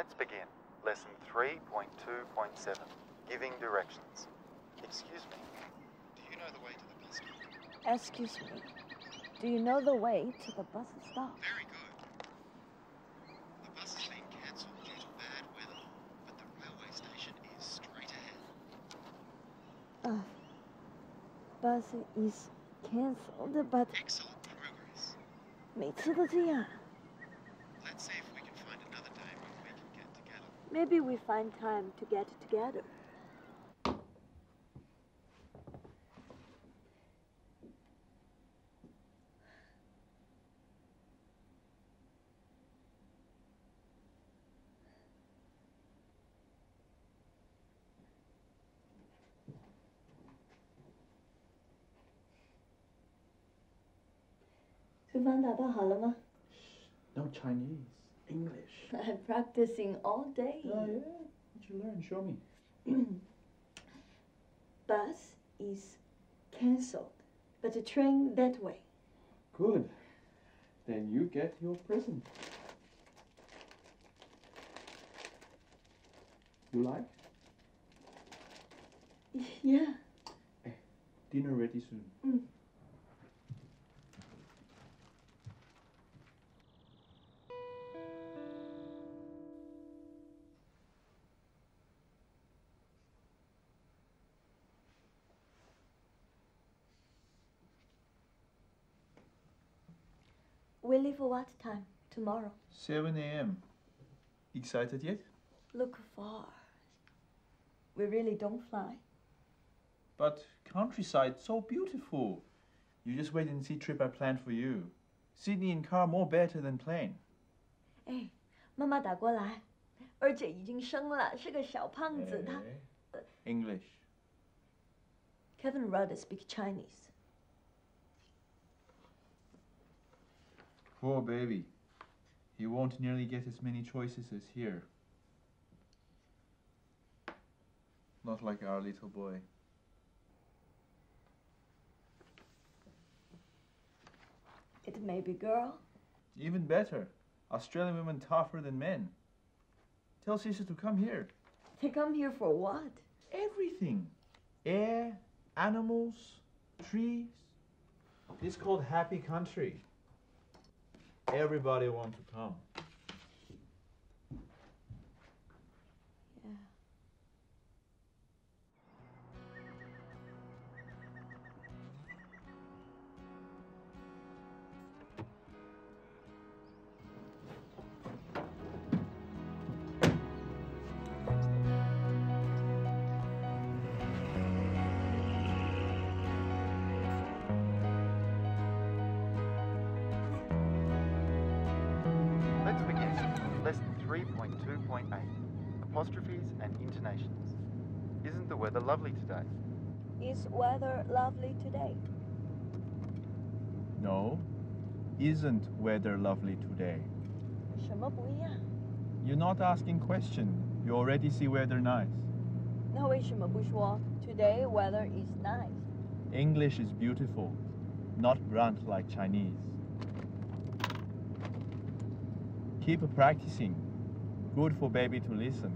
Let's begin. Lesson 3.2.7 Giving Directions. Excuse me. Do you know the way to the bus stop? Excuse me. Do you know the way to the bus stop? Very good. The bus has been cancelled due to bad weather, but the railway station is straight ahead. Uh, bus is cancelled, but Excellent progress. 每次都这样。 Maybe we find time to get together. No Chinese, English. I'm practicing all day. Oh yeah? What'd you learn? Show me. Bus is cancelled, but the train that way. Good. Then you get your present. You like? Yeah. Dinner ready soon. Mm. We leave what time? Tomorrow. 7 a.m. Excited yet? Look far. We really don't fly. But countryside so beautiful. You just wait and see trip I planned for you. Sydney in car more better than plane. 哎，妈妈打过来，二姐已经生了，是个小胖子。她 Eh? English. Kevin rather speak Chinese. Poor baby. He won't nearly get as many choices as here. Not like our little boy. It may be girl. Even better. Australian women tougher than men. Tell sister to come here. They come here for what? Everything. Air, animals, trees. It's called happy country. Everybody want to come. 3.2.8 Apostrophes and Intonations. Isn't the weather lovely today? Is weather lovely today? No. Isn't weather lovely today? 什么不一样？ You're not asking question. You already see weather nice. 那为什么不说 Today weather is nice? English is beautiful, not blunt like Chinese. Keep practicing. Good for baby to listen.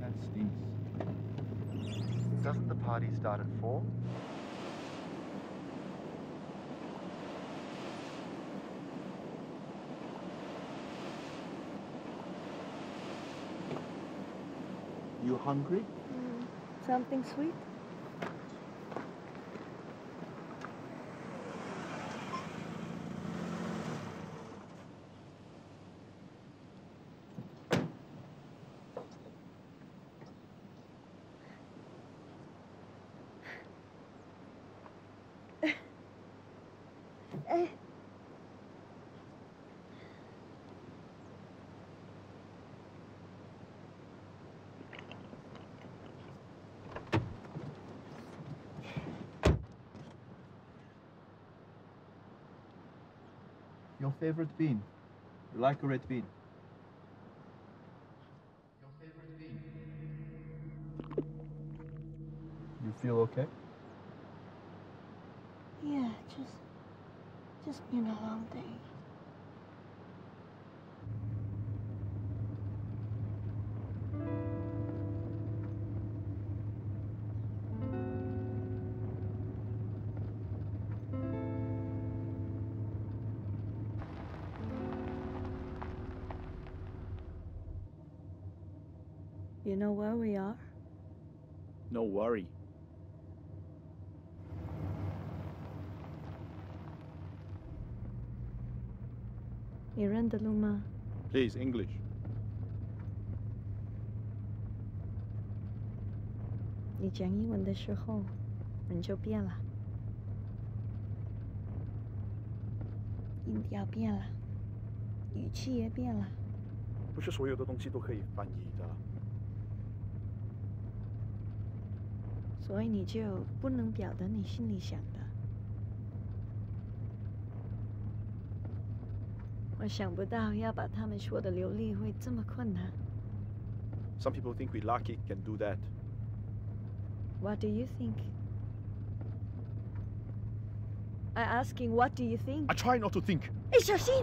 That stinks. Doesn't the party start at 4? You hungry? Mm. Something sweet? Your favorite bean? You like a red bean? Your favorite bean? You feel okay? Yeah, just just been a long day. You know where we are? No worry. 你认得路吗？Please, English. 你讲英文的时候，人就变了，音调变了，语气也变了。不是所有的东西都可以翻译的。所以你就不能表达你心里想的。我想不到要把他们说的流利会这么困难。Some people think we lucky can do that. What do you think? I asking what do you think? I try not to think. 哎，小心！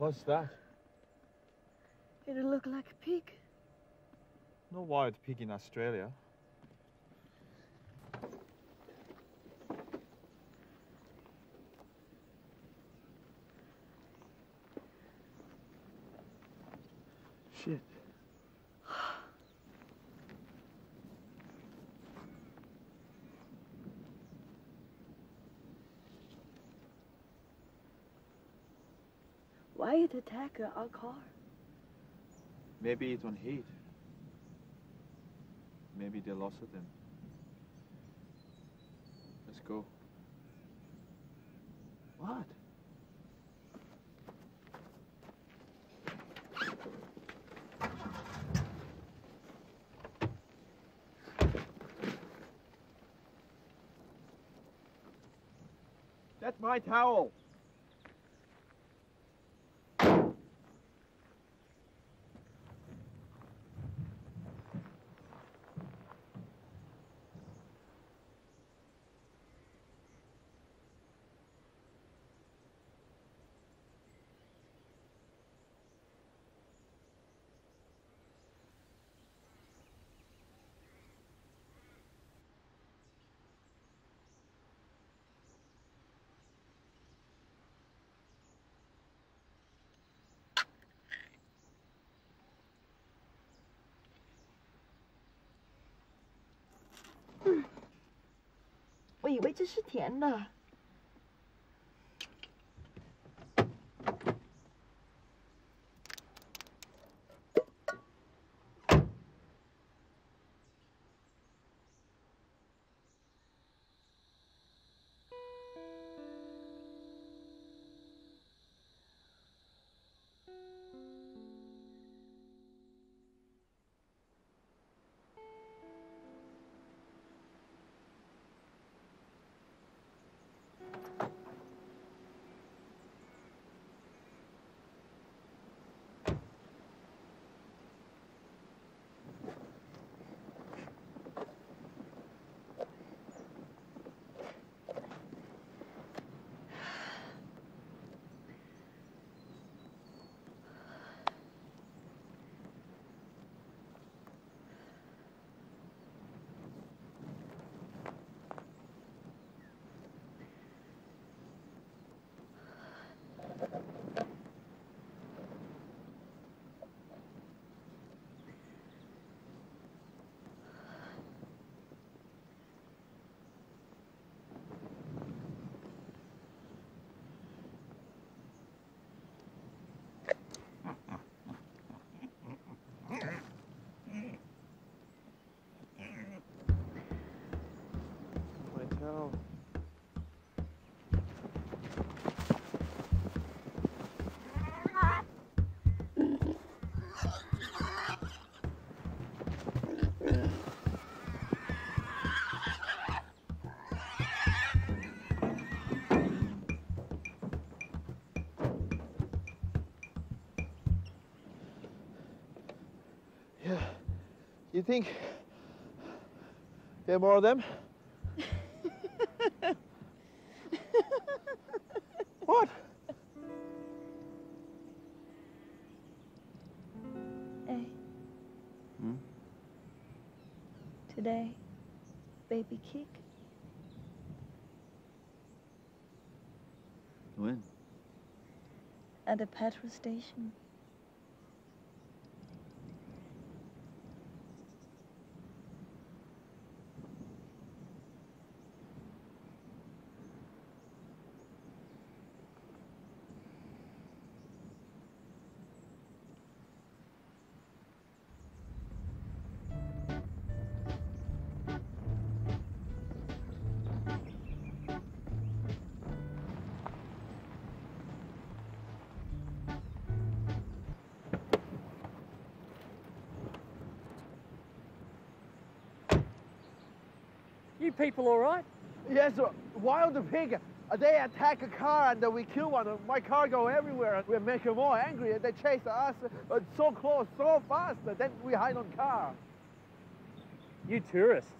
What's that? It'll look like a pig. No wild pig in Australia. Why it attack our car? Maybe it on heat. Maybe they lost them. Let's go. What? That's my towel. “以为这是甜的。You think get more of them? what? Hey. Hmm? Today, baby kick. When? At the petrol station. You people all right? Yes, sir. Wild pig. uh, They attack a car and uh, we kill one. Uh, My car go everywhere. We make them more angry. They chase us uh, so close, so fast. uh, Then we hide on car. You tourists.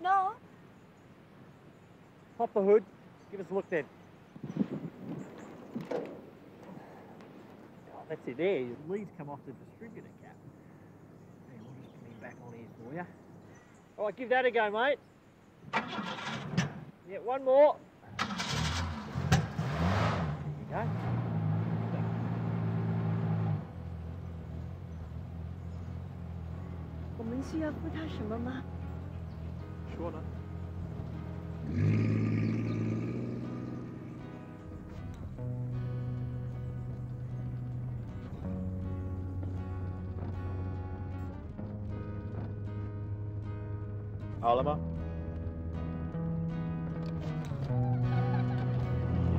No, Pop the hood. Give us a look then. Oh, that's it there. His leads come off the distributor cap. Hey, we'll just put him back on here for you. All right, give that a go, mate. Yeah, one more. There you go. Sure not.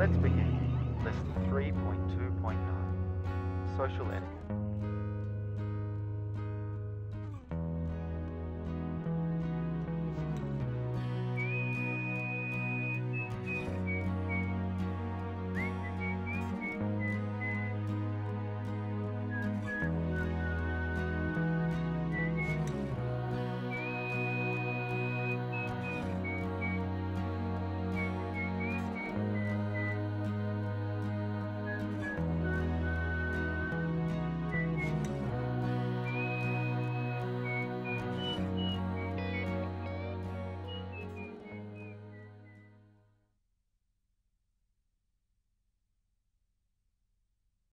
Let's begin. Lesson 3.2.9 Social Etiquette.